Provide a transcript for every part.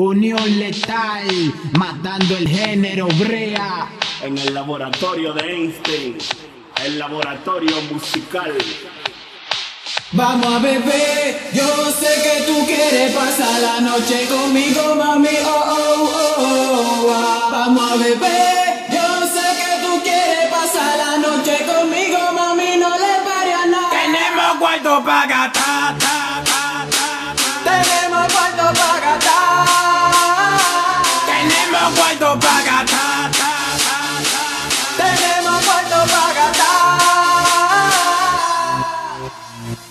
Unión letal, matando el género brea. En el laboratorio de Einstein, el laboratorio musical. Vamos a beber, yo sé que tú quieres pasar la noche conmigo, mami, oh, oh, oh, oh. ah. Vamos a beber, yo sé que tú quieres pasar la noche conmigo, mami, no le pare a nada. Tenemos cuarto para gastar,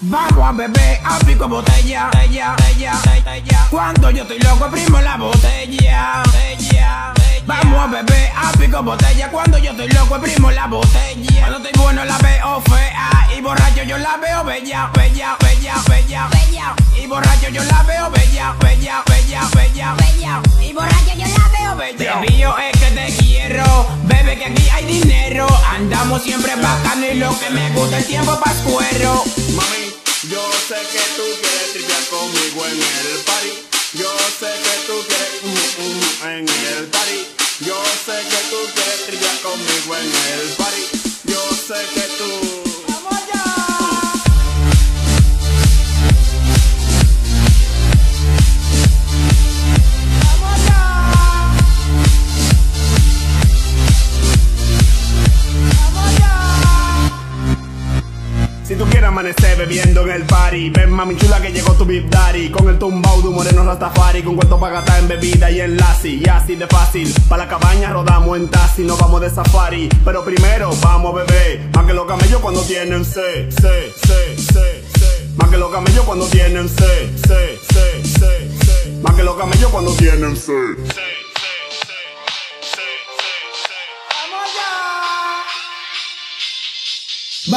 Vamos a beber a pico botella, botella, botella, botella. Cuando yo estoy loco, primo la botella, botella. Vamos a beber a pico botella. Cuando yo estoy loco, primo la botella. Cuando estoy bueno, la veo fea. Y borracho, yo la veo bella, bella, bella, bella, bella. Y borracho, yo la veo bella, bella, bella, bella, bella. Y borracho, yo la veo bella. Baby, yo es que te quiero. Bebe, que aquí hay dinero. Andamos siempre bacano y lo que me gusta el tiempo pascuero. Mami, tripear conmigo en el party. Yo sé que tú quieres mm, mm, en el party. Yo sé que tú quieres tripear conmigo en el tú quieres amanecer bebiendo en el party. Ven mami chula que llegó tu Big Daddy. Con el tumbao de un moreno Rastafari Con cuarto para gastar en bebida y en lassi Y así de fácil Pa' la cabaña rodamos en taxi Nos vamos de safari. Pero primero vamos a beber Más que los camellos cuando tienen sed Sed, sed, sed, sed. Más que los camellos cuando tienen sed Sed, sed, sed, sed. Más que los camellos cuando tienen sed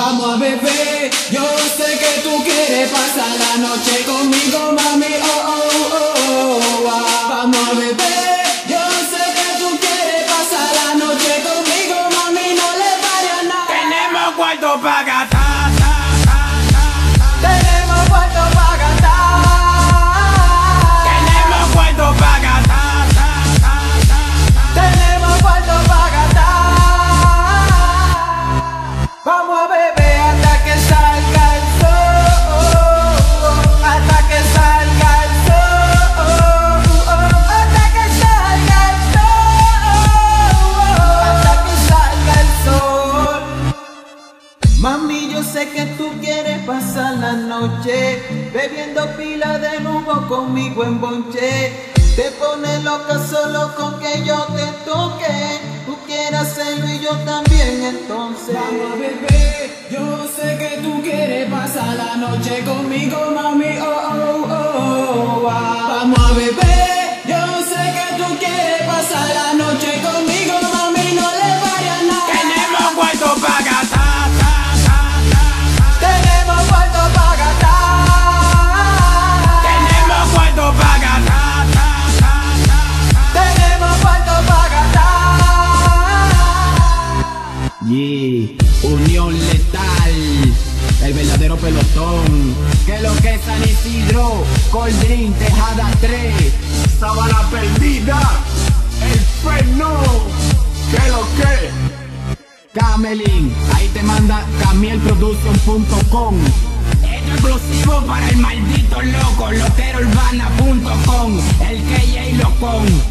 Vamos a beber, yo sé que tú quieres pasar la noche conmigo, mami, oh, oh, oh, oh. Vamos a beber, yo sé que tú quieres pasar la noche conmigo, mami, no le a nada. Tenemos cuarto para Yo sé que tú quieres pasar la noche bebiendo pila de humo conmigo en bonche. Te pones loca solo con que yo te toque. Tú quieres hacerlo y yo también, entonces. Vamos a beber. Yo sé que tú quieres pasar la noche conmigo, mami. allí. Unión letal, el verdadero pelotón. Que lo que es San Isidro, Coldrin, Tejada 3, Sabana Perdida, el freno. Que lo que. Camelin, ahí te manda camielproduction.com. Esto Exclusivo para el maldito loco, loterourbana.com, el KJ Locón.